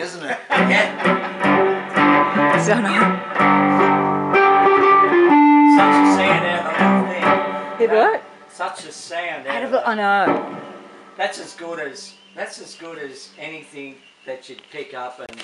isn't it? Yeah. So I know. Such a sound out of that thing. Did what? Such a sound Out out of it, I know. That's as good as that's as good as anything that you'd pick up and